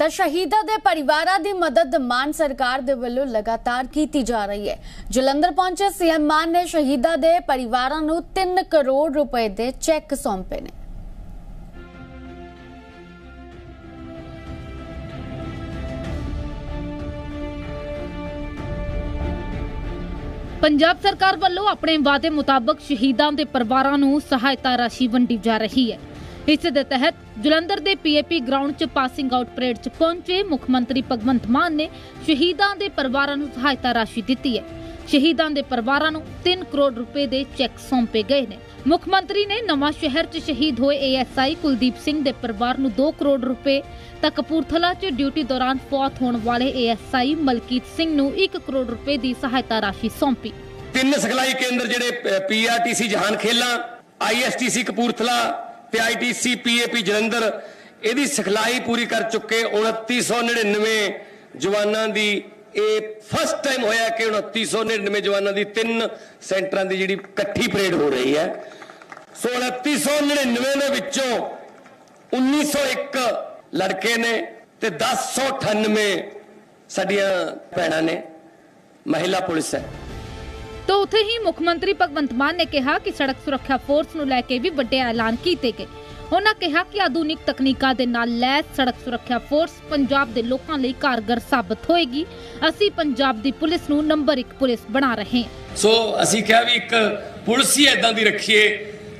ਤਾਂ ਸ਼ਹੀਦਾਂ ਦੇ ਪਰਿਵਾਰਾਂ ਦੀ ਮਦਦ ਮਾਨ ਸਰਕਾਰ ਦੇ ਵੱਲੋਂ ਲਗਾਤਾਰ ਕੀਤੀ ਜਾ ਰਹੀ ਹੈ। ਜਲੰਧਰ ਪਹੁੰਚੇ ਸੀਐਮ ਮਾਨ ਨੇ ਸ਼ਹੀਦਾਂ ਦੇ ਪਰਿਵਾਰਾਂ ਨੂੰ 3 ਕਰੋੜ ਰੁਪਏ ਦੇ ਚੈੱਕ ਸੌਂਪੇ ਨੇ। ਪੰਜਾਬ ਸਰਕਾਰ ਵੱਲੋਂ ਆਪਣੇ ਵਾਅਦੇ ਮੁਤਾਬਕ ਸ਼ਹੀਦਾਂ ਦੇ ਪਰਿਵਾਰਾਂ ਨੂੰ ਸਹਾਇਤਾ ਰਾਸ਼ੀ ਵੰਡੀ ਜਾ ਰਹੀ ਹੈ। ਇਸ ਦੇ ਤਹਿਤ ਜਲੰਧਰ ਦੇ ਪੀਏਪੀ ਗਰਾਊਂਡ 'ਚ ਪਾਸਿੰਗ ਆਊਟ ਪਰੇਡ 'ਚ ਪਹੁੰਚੇ ਮੁੱਖ ਮੰਤਰੀ ਭਗਵੰਤ ਮਾਨ ਨੇ ਸ਼ਹੀਦਾਂ ਦੇ ਪਰਿਵਾਰਾਂ ਨੂੰ ਸਹਾਇਤਾ ਰਾਸ਼ੀ ਦਿੱਤੀ ਹੈ। ਸ਼ਹੀਦਾਂ ਦੇ ਪਰਿਵਾਰਾਂ ਨੂੰ 3 ਕਰੋੜ ਰੁਪਏ ਦੇ ਚੈੱਕ ਸੌਂਪੇ ਗਏ ਨੇ। ਮੁੱਖ ਮੰਤਰੀ ਨੇ ਨਵਾਂ ਸ਼ਹਿਰ 'ਚ ਸ਼ਹੀਦ ਹੋਏ ਏਐਸਆਈ ਕੁਲਦੀਪ ਸਿੰਘ ਦੇ ਪਰਿਵਾਰ ਨੂੰ 2 ਕਰੋੜ ਰੁਪਏ ਤਾਂ ਕਪੂਰਥਲਾ 'ਚ ਡਿਊਟੀ ਦੌਰਾਨ ਫੌਤ ਹੋਣ ਵਾਲੇ ਏਐਸਆਈ ਮਲਕੀਤ ਸਿੰਘ ਨੂੰ 1 ਕਰੋੜ ਰੁਪਏ ਦੀ ਸਹਾਇਤਾ ਰਾਸ਼ੀ ਸੌਂਪੀ। ਤਿੰਨ ਸਿਖਲਾਈ ਕੇਂਦਰ ਜਿਹੜੇ ਪੀਆਰਟੀਸੀ ਜਹਾਨ ਖੇਲਾਂ ਆਈਐਸਟੀਸੀ ਕਪੂਰਥਲਾ ਤੇ ਆਈਟੀਸੀ ਪੀਏਪੀ ਜਲੰਧਰ, ਇਹਦੀ ਸਿਖਲਾਈ ਪੂਰੀ ਕਰ ਚੁੱਕੇ 2999 ਜਵਾਨਾਂ ਦੀ। ਇਹ ਫਸਟ ਟਾਈਮ ਹੋਇਆ ਕਿ 2999 ਜਵਾਨਾਂ ਦੀ ਤਿੰਨ ਸੈਂਟਰਾਂ ਦੀ ਜਿਹੜੀ ਇਕੱਠੀ ਪਰੇਡ ਹੋ ਰਹੀ ਹੈ। ਸੋ 2999 ਦੇ ਵਿੱਚੋਂ 1901 ਲੜਕੇ ਨੇ ਤੇ 1098 ਸਾਡੀਆਂ ਭੈਣਾਂ ਨੇ। ਮਹਿਲਾ ਪੁਲਿਸ ਹੈ। ਤਾਂ ਉੱਥੇ ਹੀ ਮੁੱਖ ਮੰਤਰੀ ਭਗਵੰਤ ਮਾਨ ਨੇ ਕਿਹਾ ਕਿ ਸੜਕ ਸੁਰੱਖਿਆ ਫੋਰਸ ਨੂੰ ਲੈ ਕੇ ਵੀ ਵੱਡੇ ਐਲਾਨ ਕੀਤੇ ਗਏ। ਉਹਨਾਂ ਕਿਹਾ ਕਿ ਆਧੁਨਿਕ ਤਕਨੀਕਾਂ ਦੇ ਨਾਲ ਲੈਸ ਸੜਕ ਸੁਰੱਖਿਆ ਫੋਰਸ ਪੰਜਾਬ ਦੇ ਲੋਕਾਂ ਲਈ ਕਾਰਗਰ ਸਾਬਤ ਹੋਏਗੀ। ਅਸੀਂ ਪੰਜਾਬ ਦੀ ਪੁਲਿਸ ਨੂੰ ਨੰਬਰ 1 ਪੁਲਿਸ ਬਣਾ ਰਹੇ ਹਾਂ। ਸੋ ਅਸੀਂ ਕਿਹਾ ਵੀ ਇੱਕ ਪੁਲਿਸ ਹੀ ਇਦਾਂ ਦੀ ਰੱਖੀਏ,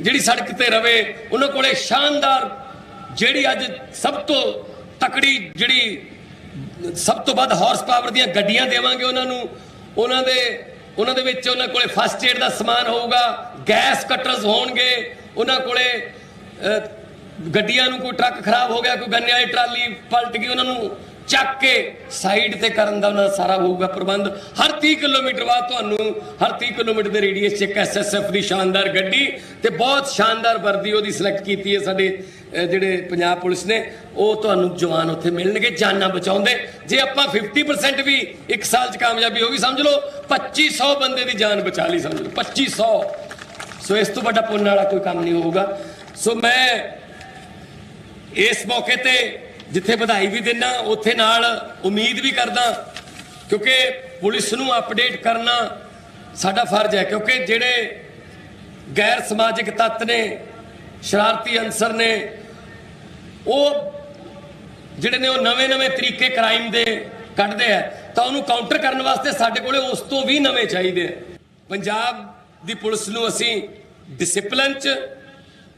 ਜਿਹੜੀ ਸੜਕ ਤੇ ਰਵੇ, ਉਹਨਾਂ ਕੋਲੇ ਸ਼ਾਨਦਾਰ ਜਿਹੜੀ ਅੱਜ ਸਭ ਤੋਂ ਤਕੜੀ ਜਿਹੜੀ ਸਭ ਤੋਂ ਵੱਧ ਹਾਰਸ ਪਾਵਰ ਦੀਆਂ ਗੱਡੀਆਂ ਦੇਵਾਂਗੇ ਉਹਨਾਂ ਨੂੰ, ਉਹਨਾਂ ਦੇ ਉਹਨਾਂ ਦੇ ਵਿੱਚ ਉਹਨਾਂ ਕੋਲੇ ਫਸਟ ਏਡ ਦਾ ਸਮਾਨ ਹੋਊਗਾ ਗੈਸ ਕਟਰਸ ਹੋਣਗੇ, ਉਹਨਾਂ ਕੋਲੇ ਗੱਡੀਆਂ ਨੂੰ ਕੋਈ ਟਰੱਕ ਖਰਾਬ ਹੋ ਗਿਆ, ਕੋਈ ਗੰਨੇ ਵਾਲੀ ਟਰਾਲੀ ਪਲਟ ਗਈ, ਉਹਨਾਂ ਨੂੰ ਚੱਕ ਕੇ ਸਾਈਡ ਤੇ ਕਰਨ ਦਾ ਉਹਨਾਂ ਦਾ ਸਾਰਾ ਹੋਊਗਾ ਪ੍ਰਬੰਧ। ਹਰ 30 ਕਿਲੋਮੀਟਰ ਬਾਅਦ ਤੁਹਾਨੂੰ, ਹਰ 30 ਕਿਲੋਮੀਟਰ ਦੇ ਰੇਡੀਅਸ 'ਚ ਇੱਕ ਐਸਐਸਐਫ ਦੀ ਸ਼ਾਨਦਾਰ ਗੱਡੀ ਤੇ ਬਹੁਤ ਸ਼ਾਨਦਾਰ ਵਰਦੀ ਉਹਦੀ ਸਿਲੈਕਟ ਕੀਤੀ ਹੈ ਸਾਡੇ ਜਿਹੜੇ ਪੰਜਾਬ ਪੁਲਿਸ ਨੇ। ਉਹ ਤੁਹਾਨੂੰ ਜਵਾਨ ਉੱਥੇ ਮਿਲਣਗੇ, ਜਾਨਾਂ ਬਚਾਉਂਦੇ। ਜੇ ਆਪਾਂ 50% ਵੀ ਇੱਕ ਸਾਲ 'ਚ ਕਾਮਯਾਬੀ ਹੋ ਗਈ, ਸਮਝ ਲਓ 2500 ਬੰਦੇ ਦੀ ਜਾਨ ਬਚਾ ਲਈ, ਸਮਝ ਲਓ 2500 ਸੋ ਇਸ ਤੋਂ ਵੱਡਾ ਪੁੰਨ ਵਾਲਾ ਕੋਈ ਕੰਮ ਨਹੀਂ ਹੋਊਗਾ। ਸੋ ਮੈਂ ਇਸ ਮੌਕੇ ਤੇ ਜਿੱਥੇ ਵਧਾਈ ਵੀ ਦਿੰਨਾ, ਉੱਥੇ ਨਾਲ ਉਮੀਦ ਵੀ ਕਰਦਾ, ਕਿਉਂਕਿ ਪੁਲਿਸ ਨੂੰ ਅਪਡੇਟ ਕਰਨਾ ਸਾਡਾ ਫਰਜ਼ ਹੈ, ਕਿਉਂਕਿ ਜਿਹੜੇ ਗੈਰ ਸਮਾਜਿਕ ਤੱਤ ਨੇ, ਸ਼ਰਾਰਤੀ ਅਨਸਰ ਨੇ, ਉਹ ਜਿਹੜੇ ਨੇ ਉਹ ਨਵੇਂ-ਨਵੇਂ ਤਰੀਕੇ ਕ੍ਰਾਈਮ ਦੇ ਕੱਢਦੇ ਆ, ਤਾਂ ਉਹਨੂੰ ਕਾਊਂਟਰ ਕਰਨ ਵਾਸਤੇ ਸਾਡੇ ਕੋਲੇ ਉਸ ਤੋਂ ਵੀ ਨਵੇਂ ਚਾਹੀਦੇ ਆ। ਪੰਜਾਬ ਦੀ ਪੁਲਿਸ ਨੂੰ ਅਸੀਂ ਡਿਸਪਲਿਨ ਚ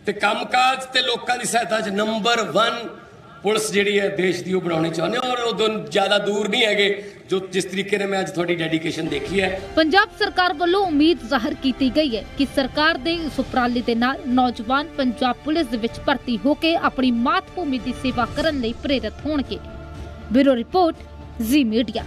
ਤੇ ਕੰਮਕਾਜ ਤੇ ਲੋਕਾਂ ਦੀ ਸਹਾਇਤਾ ਚ ਨੰਬਰ 1 ਪੁਲਿਸ ਜਿਹੜੀ ਹੈ ਦੇਸ਼ ਦੀ ਉਹ ਬਣਾਉਣੀ ਚਾਹੁੰਦੇ ਹਾਂ ਔਰ ਉਦੋਂ ਜ਼ਿਆਦਾ ਦੂਰ ਨਹੀਂ ਹੈਗੇ, ਜੋ ਜਿਸ ਤਰੀਕੇ ਨਾਲ ਮੈਂ ਅੱਜ ਤੁਹਾਡੀ ਡੈਡੀਕੇਸ਼ਨ ਦੇਖੀ ਹੈ। ਪੰਜਾਬ ਸਰਕਾਰ ਵੱਲੋਂ ਉਮੀਦ ਜ਼ਾਹਰ ਕੀਤੀ ਗਈ ਹੈ ਕਿ ਸਰਕਾਰ ਦੇ ਇਸ ਉਪਰਾਲੇ ਦੇ ਨਾਲ ਨੌਜਵਾਨ ਪੰਜਾਬ ਪੁਲਿਸ ਦੇ ਵਿੱਚ ਭਰਤੀ ਹੋ ਕੇ ਆਪਣੀ ਮਾਤ ਭੂਮੀ ਦੀ ਸੇਵਾ ਕਰਨ ਲਈ ਪ੍ਰੇਰਿਤ ਹੋਣਗੇ। Bureau report, Zee Media.